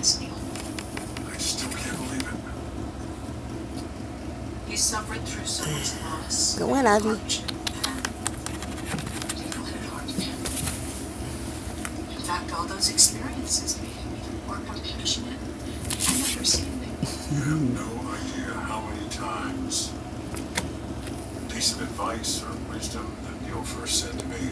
this, Neil. I still can't believe it. You suffered through so much loss. Go in, Ivy. not. In fact, all those experiences made me even more compassionate and understanding. You have no idea how many times a piece of advice or wisdom that Neil first said to me